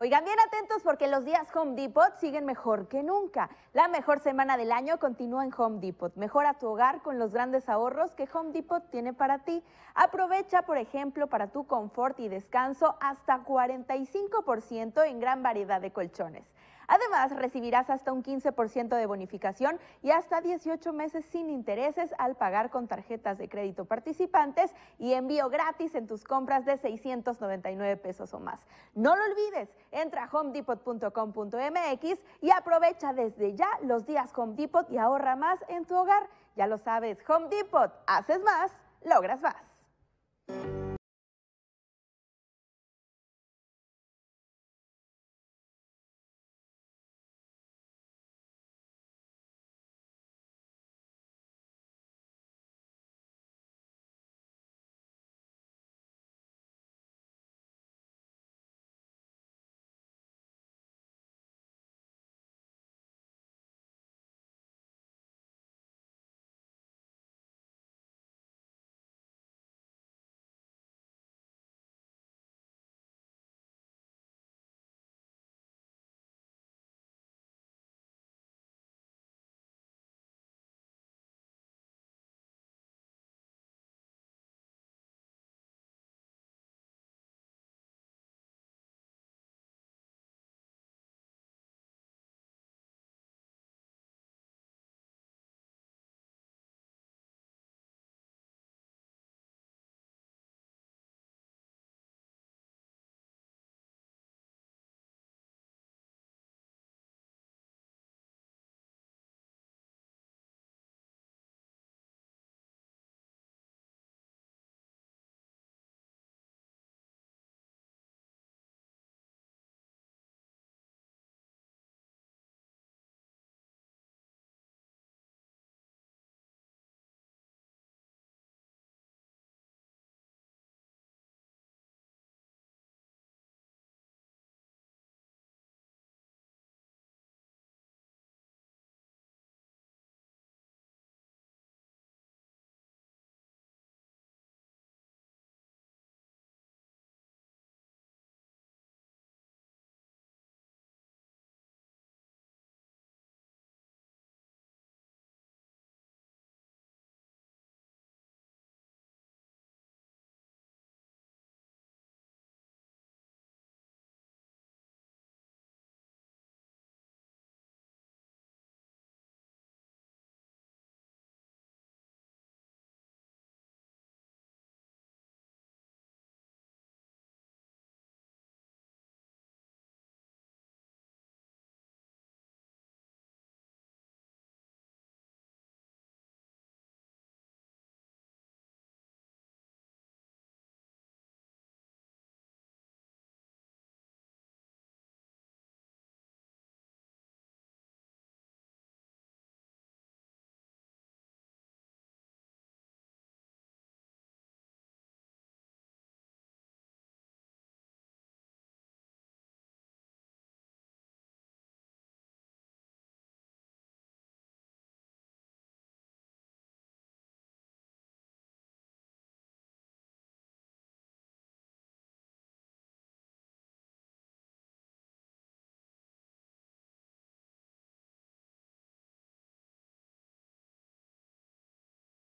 Oigan, bien atentos porque los días Home Depot siguen mejor que nunca. La mejor semana del año continúa en Home Depot. Mejora tu hogar con los grandes ahorros que Home Depot tiene para ti. Aprovecha, por ejemplo, para tu confort y descanso hasta 45% en gran variedad de colchones. Además, recibirás hasta un 15% de bonificación y hasta 18 meses sin intereses al pagar con tarjetas de crédito participantes y envío gratis en tus compras de 699 pesos o más. No lo olvides, entra a homedepot.com.mx y aprovecha desde ya los días Home Depot y ahorra más en tu hogar. Ya lo sabes, Home Depot, haces más, logras más.